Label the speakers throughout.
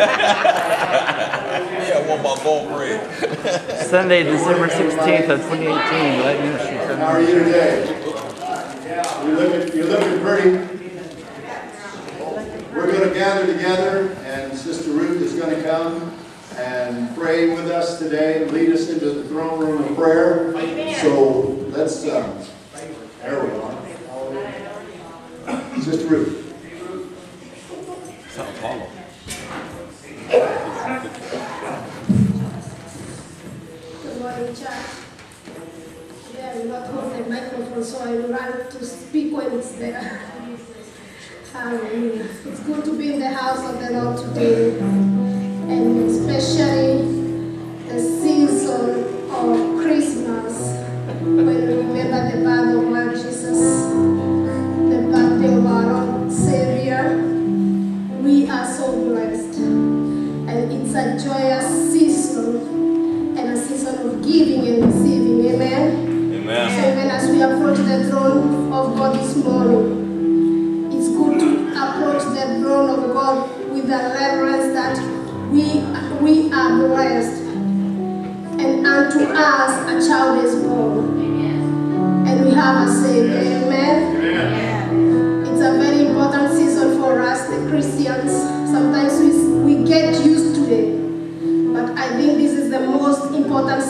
Speaker 1: yeah, I want my bone bread.
Speaker 2: Sunday, December 16th of 2018,
Speaker 3: How are you today? You're looking, you're looking pretty. We're going to gather together, and Sister Ruth is going to come and pray with us today and lead us into the throne room of prayer. So let's, uh, there we are. Sister Ruth.
Speaker 1: Sao
Speaker 4: in church. Yeah, we not hold the microphone, so I run to speak when it's there. Hallelujah. It's good to be in the house of the Lord today, and especially the season of Christmas, when we remember the birth oh, of Lord Jesus, the birthday of our Lord Savior. We are so blessed, and it's a joyous giving and receiving. Amen.
Speaker 1: Amen.
Speaker 4: So even as we approach the throne of God this morning, it's good to approach the throne of God with the reverence that we we are blessed, and unto us a child is born, and we have a Savior. Amen. Amen. It's a very important season for us, the Christians. Sometimes we we get used to it, but I think this is the most important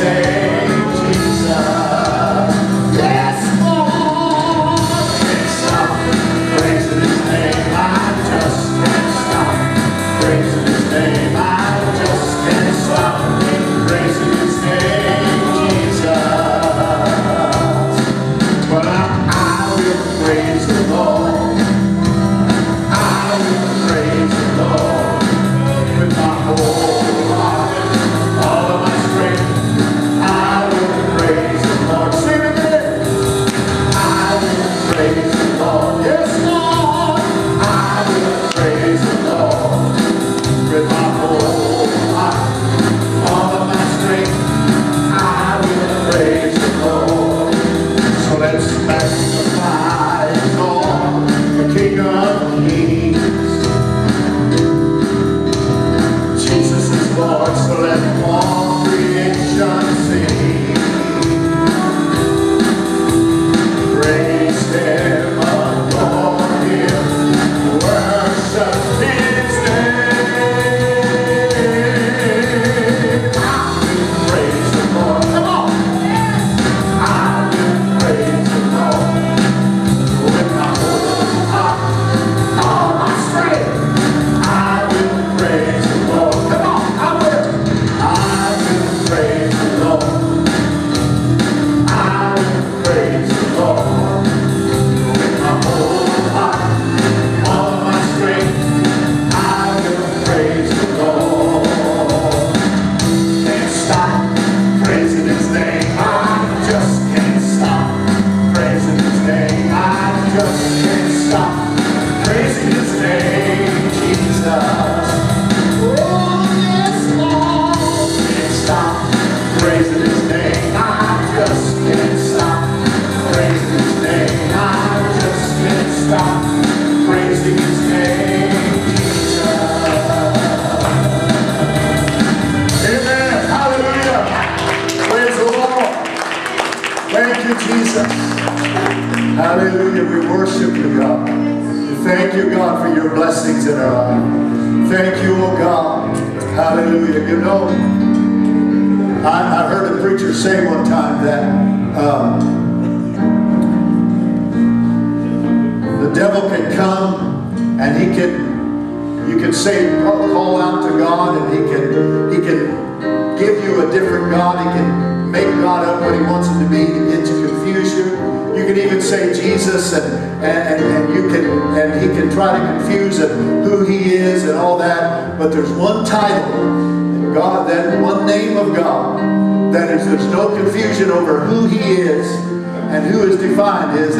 Speaker 3: say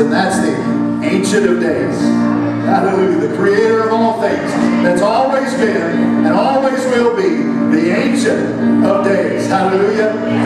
Speaker 3: and that's the Ancient of Days. Hallelujah. The Creator of all things. That's always been and always will be the Ancient of Days. Hallelujah.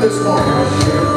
Speaker 3: this morning.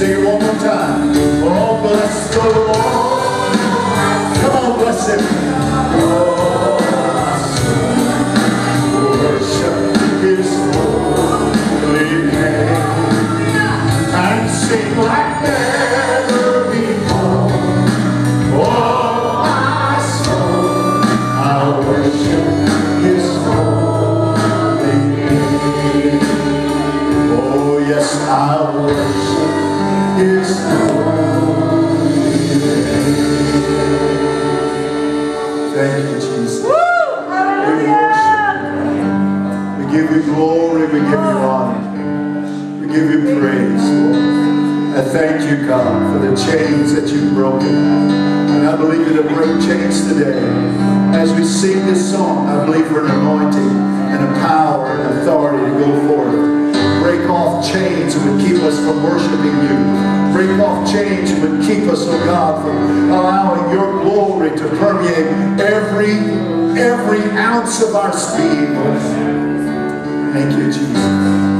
Speaker 3: Sing it one more time. Oh, bless the Lord. Come on, bless him. you, God, for the chains that you've broken. And I believe you to break chains today. As we sing this song, I believe for an anointing and a power and authority to go forth. Break off chains that would keep us from worshiping you. Break off chains that would keep us, oh God, from allowing your glory to permeate every, every ounce of our speed. Thank you, Jesus.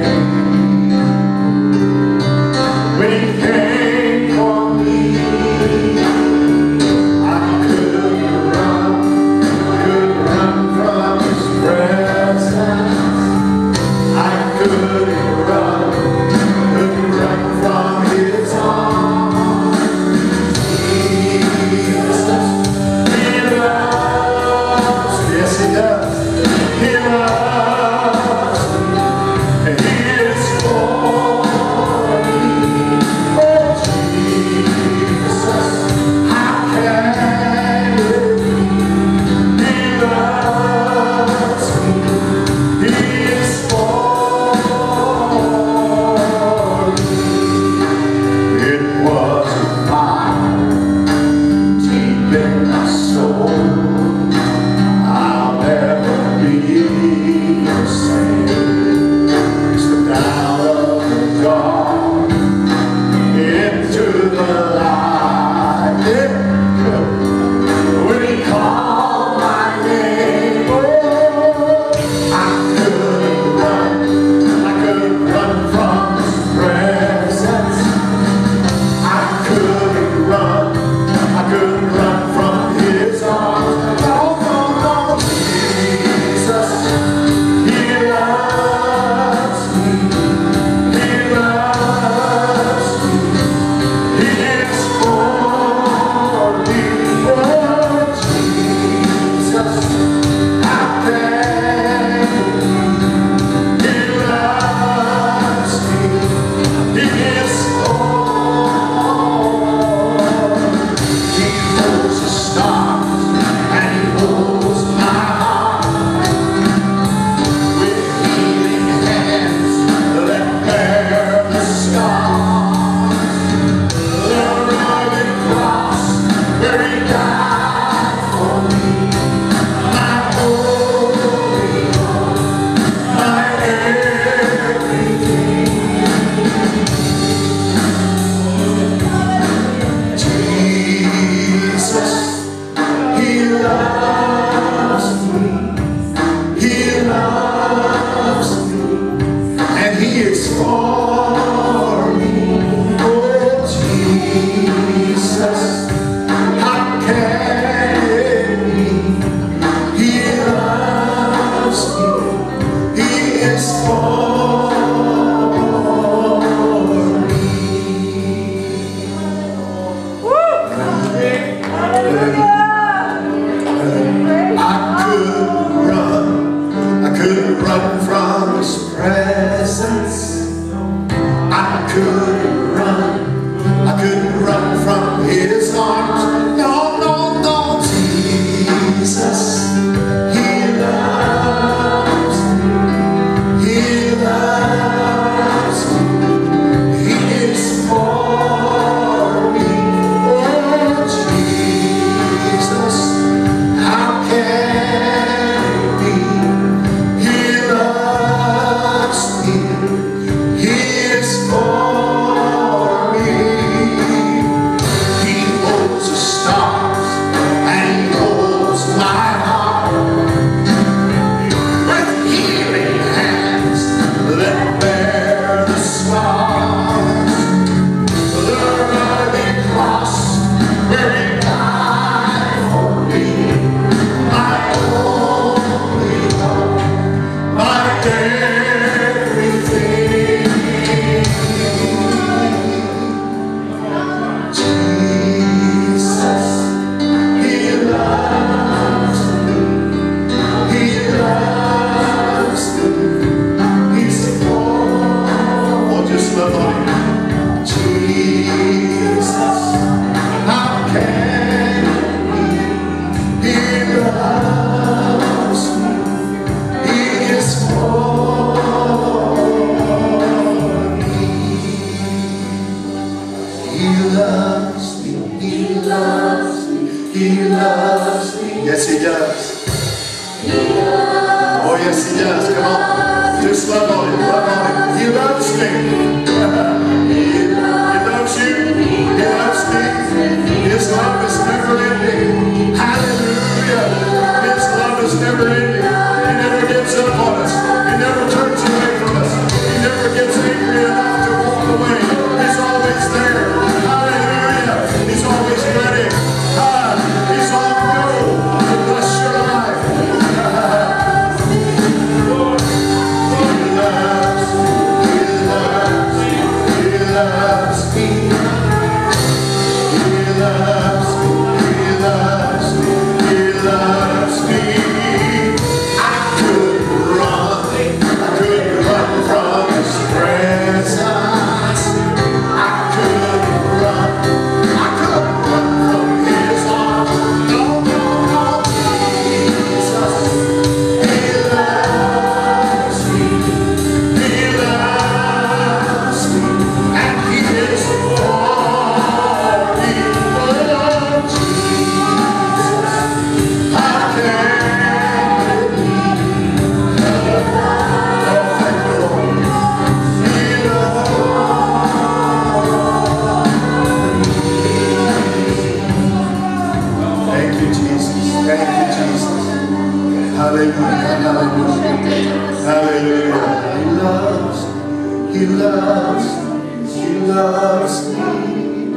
Speaker 3: loves, He loves me.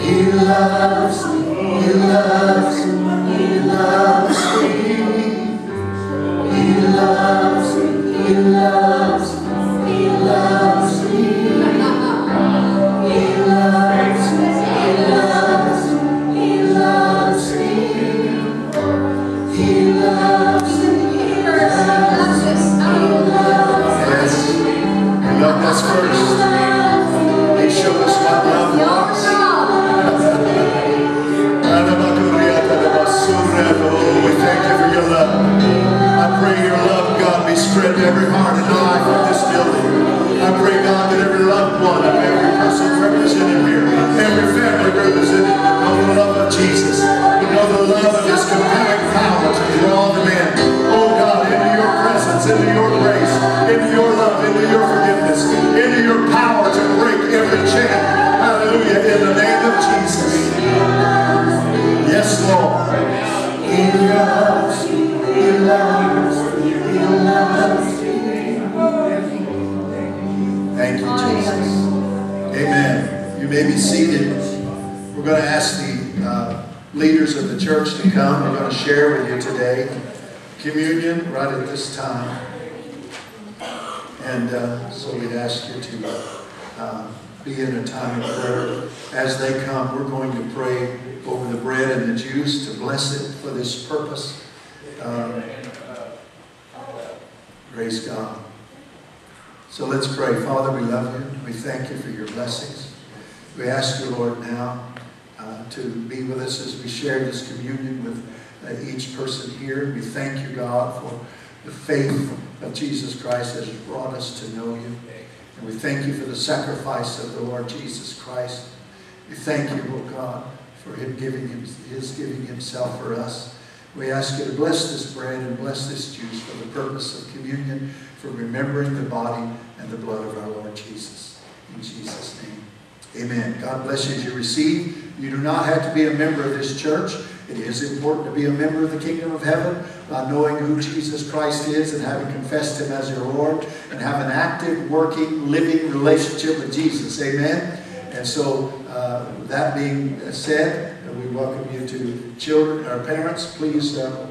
Speaker 3: He loves, He loves, He loves me. He loves, He loves, He loves us first. He showed us what love was. Oh, we thank you for your love. I pray your love, God, be spread to every heart and life in this building. I pray, God, that every loved one of every person represented here, every family represented, know the love of Jesus, know the love of his compelling power to draw them in. Into your grace, into your love, into your forgiveness, into your power to break every chain. Hallelujah, in the name of Jesus. Yes, Lord. He loves, He loves, He loves. Thank you, Jesus. Amen. You may be seated. We're going to ask the uh, leaders of the church to come. We're going to share with you today communion right at this time. And uh, so we'd ask you to uh, be in a time of prayer. As they come, we're going to pray over the bread and the juice to bless it for this purpose. Um, praise God. So let's pray. Father, we love you. We thank you for your blessings. We ask you, Lord, now uh, to be with us as we share this communion with each person here. We thank you, God, for the faith of Jesus Christ that has brought us to know you. And we thank you for the sacrifice of the Lord Jesus Christ. We thank you, oh God, for him giving him, his giving himself for us. We ask you to bless this bread and bless this juice for the purpose of communion, for remembering the body and the blood of our Lord Jesus. In Jesus' name. Amen. God bless you as you receive. You do not have to be a member of this church. It is important to be a member of the kingdom of heaven by knowing who Jesus Christ is and having confessed him as your Lord and have an active, working, living relationship with Jesus. Amen. And so, uh, that being said, we welcome you to children, our parents. Please uh,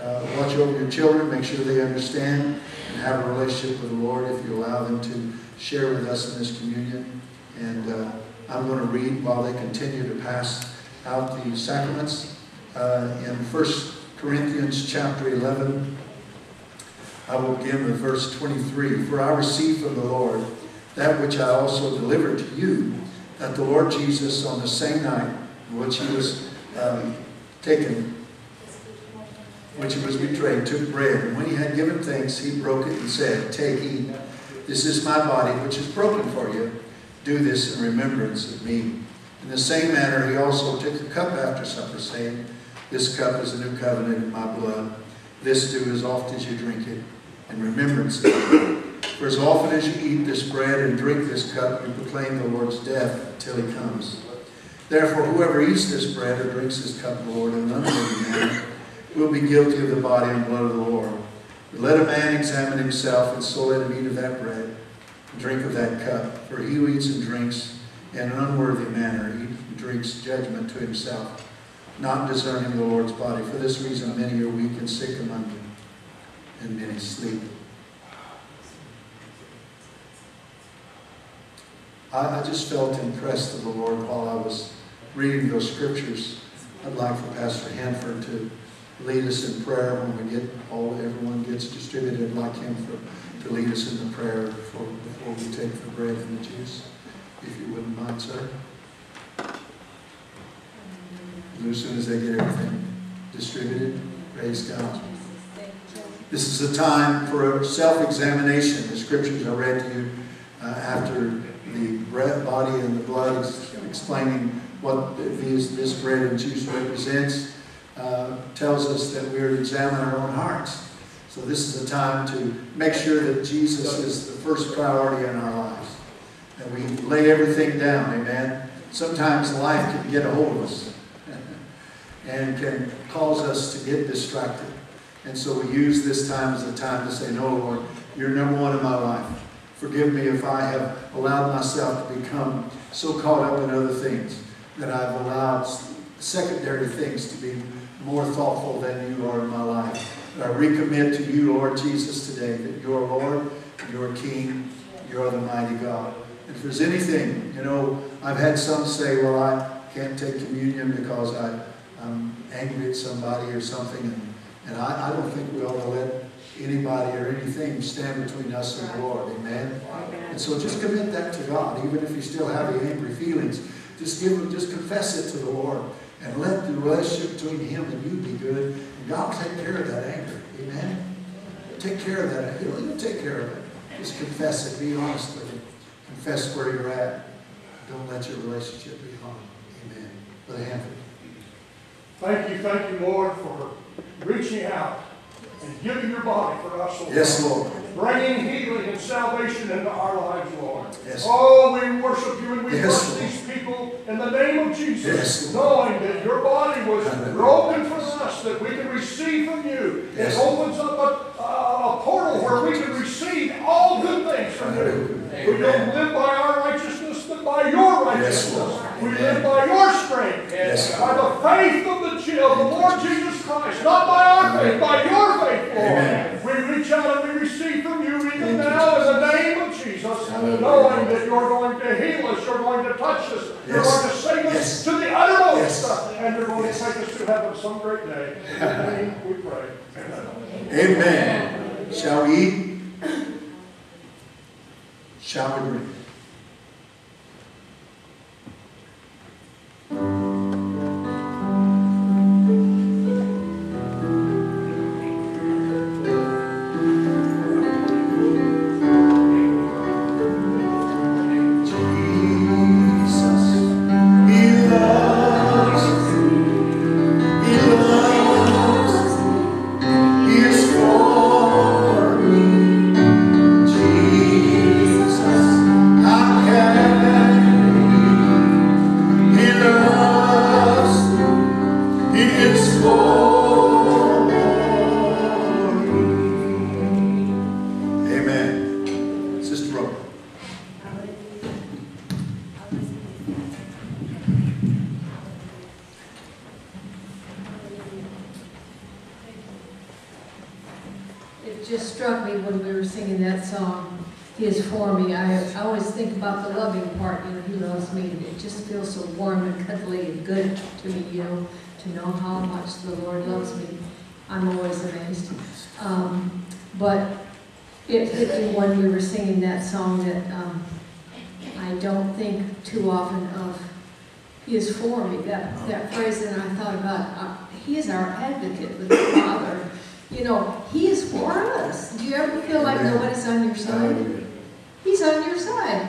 Speaker 3: uh, watch over your children, make sure they understand and have a relationship with the Lord if you allow them to share with us in this communion. And uh, I'm going to read while they continue to pass out the sacraments uh, in 1 Corinthians chapter 11. I will begin with verse 23. For I received from the Lord that which I also delivered to you, that the Lord Jesus, on the same night in which he was um, taken, which he was betrayed, took bread. And when he had given thanks, he broke it and said, Take, eat. This is my body, which is broken for you. Do this in remembrance of me. In the same manner, he also took the cup after supper, saying, This cup is the new covenant in my blood. This do as oft as you drink it in remembrance of me. For as often as you eat this bread and drink this cup, you proclaim the Lord's death till he comes. Therefore, whoever eats this bread or drinks this cup of the Lord in an unworthy manner will be guilty of the body and blood of the Lord. But let a man examine himself, and so let him eat of that bread and drink of that cup. For he who eats and drinks in an unworthy manner, he drinks judgment to himself, not discerning the Lord's body. For this reason, many are weak and sick among you, and many sleep. I, I just felt impressed of the Lord while I was reading those scriptures. I'd like for Pastor Hanford to lead us in prayer when we get all everyone gets distributed. I'd like him for, to lead us in the prayer before, before we take the bread and the juice, if you wouldn't mind, sir. As soon as they get everything distributed, praise God. This is a time for self-examination. The scriptures I read to you uh, after the bread, body and the blood, explaining what these, this bread and juice represents, uh, tells us that we are to examine our own hearts. So this is a time to make sure that Jesus is the first priority in our lives. That we lay everything down, amen. Sometimes life can get a hold of us and can cause us to get distracted. And so we use this time as a time to say, No, Lord, you're number one in my life. Forgive me if I have allowed myself to become so caught up in other things that I've allowed secondary things to be more thoughtful than you are in my life. But I recommit to you, Lord Jesus, today that you're Lord, you're King, you're the mighty God. And if there's anything, you know, I've had some say, well, I can't take communion because I, angry at somebody or something. And, and I, I don't think we ought to let anybody or anything stand between us and the Lord. Amen? And so just commit that to God, even if you still have the angry feelings. Just give them, just confess it to the Lord. And let the relationship between Him and you be good. And God will take care of that anger. Amen? Take care of that. He'll, he'll take care of it. Just confess it. Be honest with Him. Confess where you're at. Don't let your relationship be harmed. Amen. Brother Hanford.
Speaker 5: Thank you, thank you, Lord, for reaching out and giving your body for us, Lord.
Speaker 3: Yes, Lord.
Speaker 5: Bringing healing and salvation into our lives, Lord.
Speaker 3: Yes.
Speaker 5: Oh, we worship you and we
Speaker 3: Yes,
Speaker 5: these people in the name of Jesus,
Speaker 3: Yes,
Speaker 5: knowing that your body was
Speaker 3: Hallelujah.
Speaker 5: broken for us, that we can receive from you.
Speaker 3: Yes.
Speaker 5: It opens up a, a, a portal where we can receive all good things from you.
Speaker 3: Hallelujah.
Speaker 5: We don't live by our righteousness, but by your righteousness. We live by your strength.
Speaker 3: Yes,
Speaker 5: by the faith of the, of the Lord Jesus Christ, not by our faith, by your faith, Lord.
Speaker 3: Amen.
Speaker 5: We reach out and we receive from you even now in the name of Jesus,
Speaker 3: Hallelujah.
Speaker 5: knowing that you're going to heal us, you're going to touch us, you're going to save us
Speaker 3: Yes.
Speaker 5: to the uttermost,
Speaker 3: Yes.
Speaker 5: and you're going
Speaker 3: Yes.
Speaker 5: to take us to heaven some great day. In name we pray. Amen.
Speaker 3: Amen. Shall we eat? Shall we drink?
Speaker 6: To you know, to know how much the Lord loves me. I'm always amazed. Um, but it hit me when we were singing that song that um, I don't think too often of is for me. That, that phrase, and I thought about, uh, He is our advocate with the Father. You know, He is for us. Do you ever feel like nobody's on your side? He's on your side.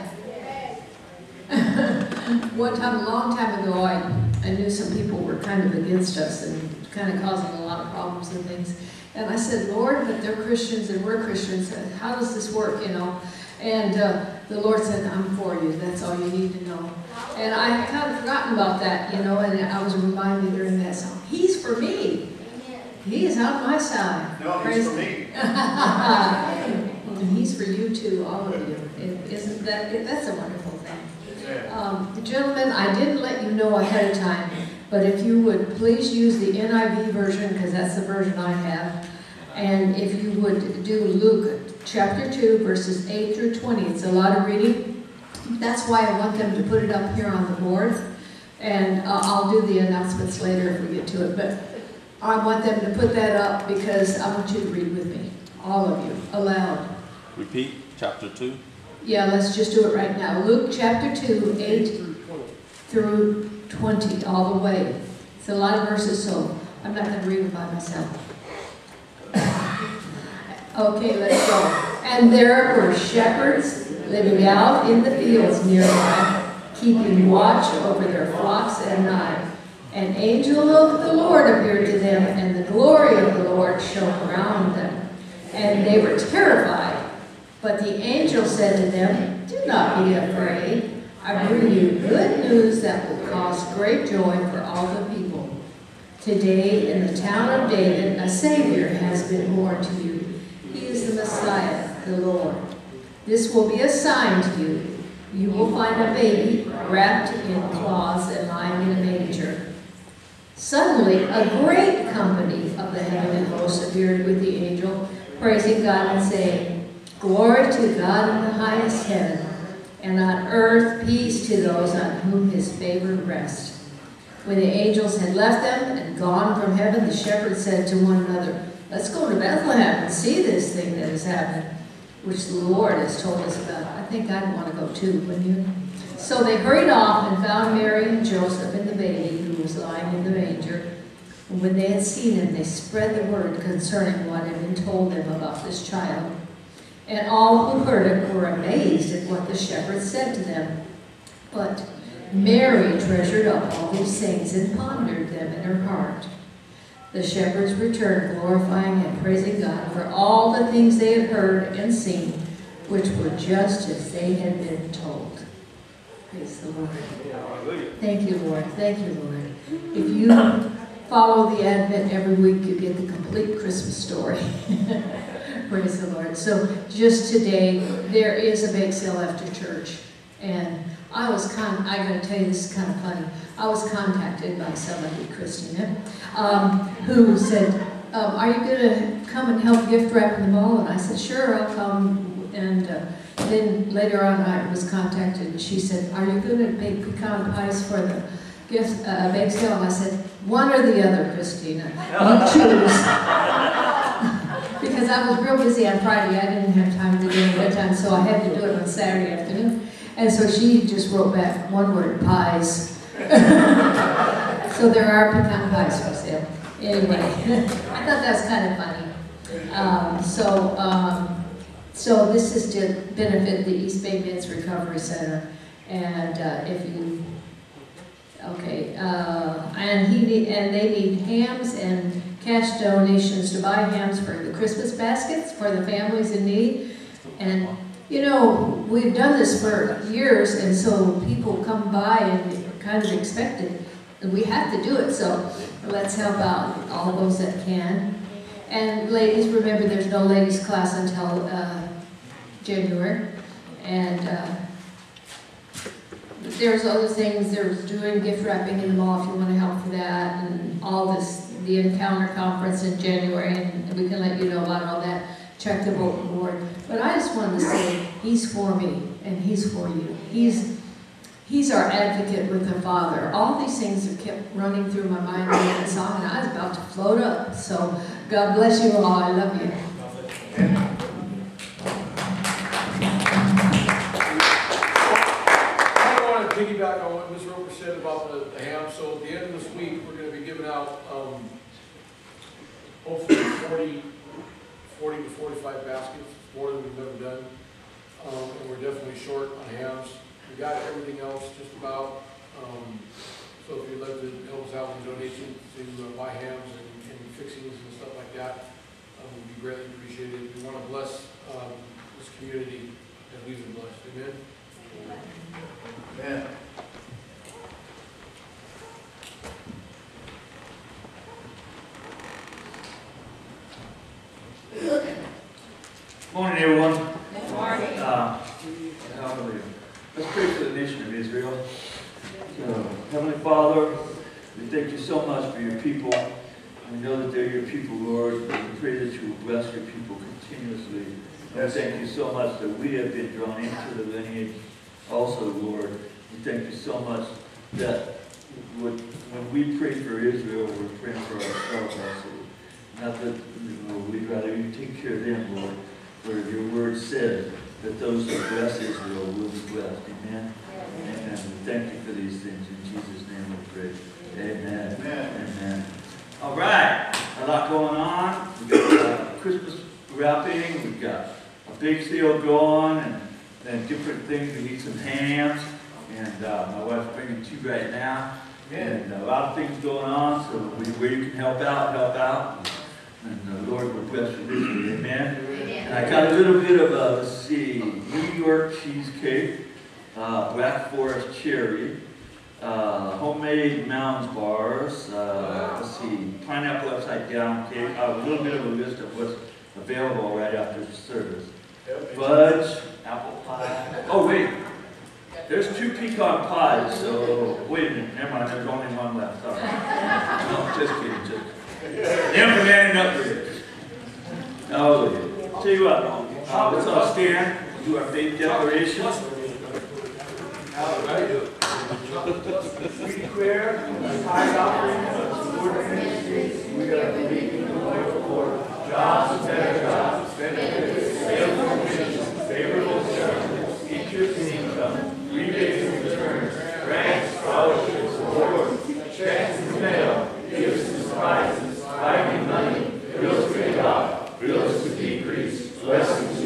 Speaker 6: One time, a long time ago, I, I knew some people were kind of against us and kind of causing a lot of problems and things. And I said, Lord, but they're Christians and we're Christians, how does this work, you know? And uh, the Lord said, I'm for you, that's all you need to know. And I had kind of forgotten about that, you know, and I was reminded during that song, He's for me. He is on my side.
Speaker 3: No,
Speaker 6: Praise
Speaker 3: he's for me.
Speaker 6: and he's for you too, all of you. Isn't that, that's a wonderful. Um, Gentlemen, I didn't let you know ahead of time, but if you would please use the NIV version, because that's the version I have. And if you would do Luke chapter 2, verses 8 through 20, it's a lot of reading. That's why I want them to put it up here on the board. And uh, I'll do the announcements later if we get to it. But I want them to put that up because I want you to read with me, all of you, aloud.
Speaker 1: Repeat, chapter 2.
Speaker 6: Yeah, let's just do it right now. Luke chapter 2, 8 through 20, all the way. It's a lot of verses, so I'm not going to read it by myself. Okay, let's go. And there were shepherds living out in the fields nearby, keeping watch over their flocks at night. An angel of the Lord appeared to them, and the glory of the Lord shone around them. And they were terrified. But the angel said to them, Do not be afraid. I bring you good news that will cause great joy for all the people. Today, in the town of David, a Savior has been born to you. He is the Messiah, the Lord. This will be a sign to you. You will find a baby wrapped in cloths and lying in a manger. Suddenly, a great company of the heavenly hosts appeared with the angel, praising God and saying, Glory to God in the highest heaven, and on earth peace to those on whom his favor rests. When the angels had left them and gone from heaven, the shepherds said to one another, Let's go to Bethlehem and see this thing that has happened, which the Lord has told us about. I think I'd want to go too, wouldn't you? So they hurried off and found Mary and Joseph and the baby who was lying in the manger. And when they had seen him, they spread the word concerning what had been told them about this child. And all who heard it were amazed at what the shepherds said to them. But Mary treasured up all these things and pondered them in her heart. The shepherds returned, glorifying and praising God for all the things they had heard and seen, which were just as they had been told. Praise the Lord. Thank you, Lord. Thank you, Lord. If you follow the Advent every week, you get the complete Christmas story. Praise the Lord. So just today, there is a bake sale after church. And I was con, I gotta tell you, this is kind of funny. I was contacted by somebody, Christina, um, who said, um, are you gonna come and help gift wrap in the mall? And I said, sure, I'll come. And uh, then later on, I was contacted, and she said, are you gonna bake pecan pies for the gift, uh, bake sale? And I said, one or the other, Christina. You choose. Because I was real busy on Friday, I didn't have time to do it at that time, so I had to do it on Saturday afternoon. And so she just wrote back one word, pies. So there are pecan pies for sale. Anyway, I thought that was kind of funny. Um, so, um, so this is to benefit the East Bay Men's Recovery Center. And uh, if you, okay, uh, and he and they need hams and cash donations to buy hams for the Christmas baskets for the families in need. And you know, we've done this for years, and so people come by and kind of expect it. And we have to do it, so let's help out all those that can. And ladies, remember there's no ladies class until uh, January. And uh, there's other things, there's doing gift wrapping in the mall if you want to help for that, and all this, the Encounter Conference in January, and we can let you know about all that. Check the bulletin board. But I just wanted to say, He's for me, and He's for you. He's He's our advocate with the Father. All these things have kept running through my mind in that song, and I was about to float up. So God bless you all. I love you.
Speaker 7: I want to piggyback on what Ms. Roper said about the, ham, so at the end of this week, we're gonna be giving out, um, hopefully 40, 40 to 45 baskets, more than we've ever done. Um, and we're definitely short on halves. We got everything else just about. Um, so if you'd like to help us out with donations to uh, buy hams and, and, fixings and stuff like that, um, would be greatly appreciated. We want to bless um, this community and we've been blessed. Amen.
Speaker 3: Amen.
Speaker 2: Morning, everyone. good Uh, hallelujah. Let's pray for the nation of Israel. Uh, Heavenly Father, we thank you so much for your people. We know that they're your people, Lord. We pray that you will bless your people continuously. And we thank you so much that we have been drawn into the lineage also, Lord. We thank you so much that when we pray for Israel, we're praying for ourselves also. Not that, Lord, we'd rather you take care of them, Lord. For your word says that those who bless Israel will be blessed. Amen. Amen. We thank you for these things. In Jesus' name we pray. Amen.
Speaker 3: Amen.
Speaker 2: Amen. All right. A lot going on. We've got uh, Christmas wrapping. We've got a big sale going and, and different things. We need some hams. And uh, my wife's bringing two right now. And a lot of things going on. So we, where you can help out, help out. And the Lord will bless you richly. Amen. And I got a little bit of a, let's see, New York cheesecake, uh, Black Forest cherry, uh, homemade mounds bars, uh, let's see, pineapple upside down cake, uh, a little bit of a list of what's available right after the service. Fudge, apple pie. Oh, wait. There's two pecan pies, so wait a minute. Never mind, there's only one left. Sorry. No, just kidding, just kidding. Never man upgrades. Hallelujah. Tell you what, uh, let's all stand, do our faith declaration. We declare high offering of the Lord ministries. We are believing the Lord for jobs and better jobs, benefits, sales commissions, favorable services, interest and income, rebates and returns, grants, scholarships, awards, checks in the mail, gifts and finding money, bills paid off, bills to decrease, blessings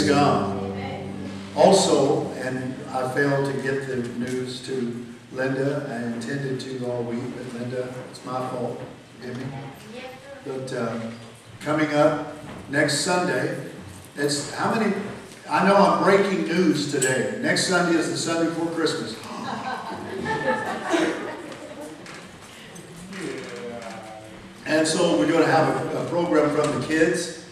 Speaker 2: Praise God. Also, and I failed to get the news
Speaker 3: to Linda. I intended to all week, but Linda, it's my fault. But uh, coming up next Sunday, it's how many? I know I'm breaking news today. Next Sunday is the Sunday before Christmas. and so we're going to have a, a program from the kids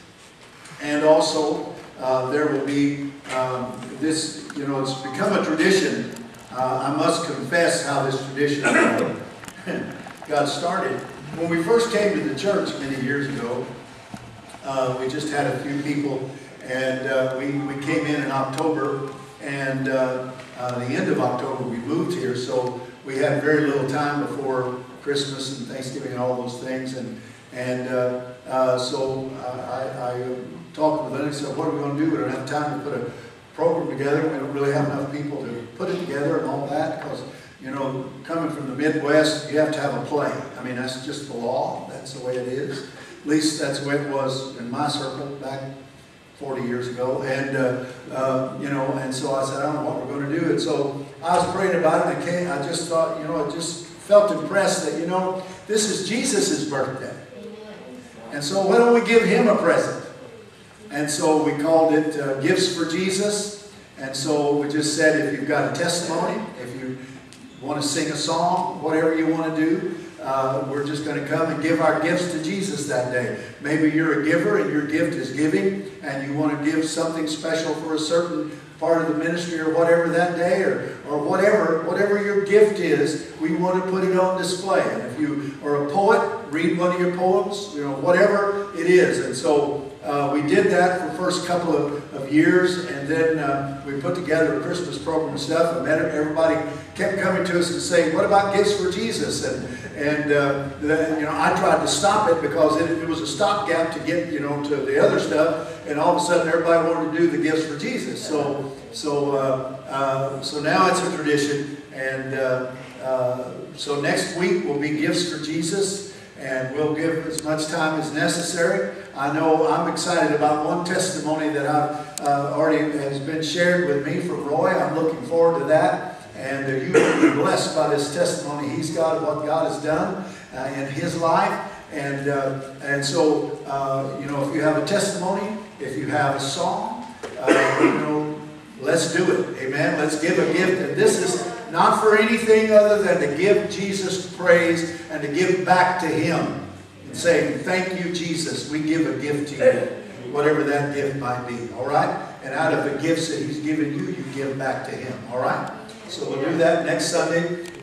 Speaker 3: and also uh, there will be, um, this, you know, it's become a tradition. Uh, I must confess how this tradition uh, got started. When we first came to the church many years ago, uh, we just had a few people, and uh, we, we came in in October, and the end of October we moved here, so we had very little time before Christmas and Thanksgiving and all those things, and and so I, I talked with and said, what are we going to do? We don't have time to put a program together. We don't really have enough people to put it together and all that because, you know, coming from the Midwest, you have to have a play. I mean, that's just the law. That's the way it is. At least that's the way it was in my circle back 40 years ago. And, uh, uh, you know, and so I said, I don't know what we're going to do. And so I was praying about it and I, came, I just thought, you know, I just felt impressed that, you know, this is Jesus' birthday. And so why don't we give him a present? And so we called it uh, Gifts for Jesus. And so we just said if you've got a testimony, if you want to sing a song, whatever you want to do, uh, we're just going to come and give our gifts to Jesus that day. Maybe you're a giver and your gift is giving and you want to give something special for a certain part of the ministry or whatever that day or, or whatever, whatever your gift is, we want to put it on display. And if you are a poet, read one of your poems, you know, whatever it is. And so uh, we did that for the first couple of, of years, and then uh, we put together a Christmas program and stuff, and then everybody kept coming to us and saying, what about Gifts for Jesus? And, and uh, then, you know, I tried to stop it because it, it was a stopgap to get, you know, to the other stuff, and all of a sudden everybody wanted to do the Gifts for Jesus. So, so, uh, uh, so now it's a tradition, and uh, so next week will be Gifts for Jesus, and we'll give as much time as necessary. I know I'm excited about one testimony that I've uh, already has been shared with me from Roy. I'm looking forward to that. And uh, you will be blessed by this testimony he's got what God has done uh, in his life. And, uh, and so, uh, you know, if you have a testimony, if you have a song, uh, you know, let's do it. Amen. Let's give a gift. And this is not for anything other than to give Jesus praise and to give back to him and saying, thank you, Jesus. We give a gift to you, whatever that gift might be. All right? And out of the gifts that he's given you, you give back to him. All right? So we'll do that next Sunday.